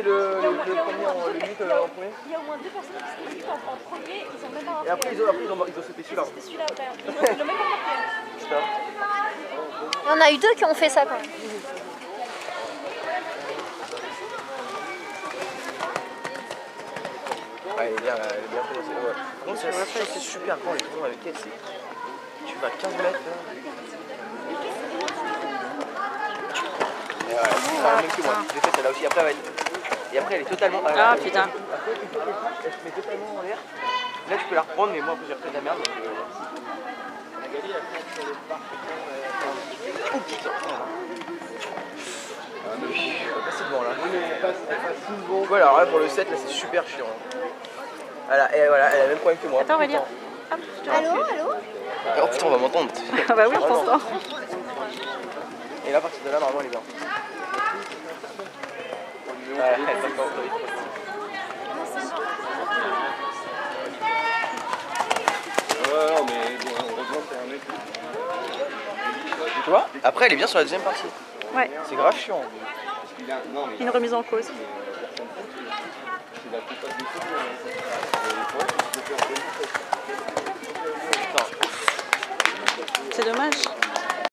c'était le, le, le premier, en- le 8 euh, en premier Il y a au moins deux personnes qui se en, en premier, ils ont même pas Et après, ils ont, après, ils ont, ils ont sauté celui-là. C'était celui-là après. Ils ont, ils l'ont même pas marqué. Putain. Il y en a eu deux qui ont fait ça quand même. Ouais, elle est bien, elle est bien prononcée. Ouais. Par contre, c'est super grand les tours avec elle. c'est- Tu vas 15 mètres. Là. C'est même que moi. J'ai fait celle-là aussi. Après, elle va être- Et après, elle est totalement. Ah, putain. Elle se met totalement en l'air. Là, tu peux la reprendre, mais moi, j'ai refait de la merde. Donc, euh... Oh putain! On passer devant là. Voilà, alors là pour le 7, là c'est super chiant. Voilà, et voilà, elle a le même problème que moi. Attends, on va lire. Te Allô, allô Oh putain, on va m'entendre. Ah bah oui, je non. t'entends. Et là, à partir de là, normalement, elle est bien. Ouais, non, mais bon, heureusement, c'est un. Tu vois Après, elle est bien sur la deuxième partie. Ouais, C'est grave chiant. Une remise en cause. C'est dommage.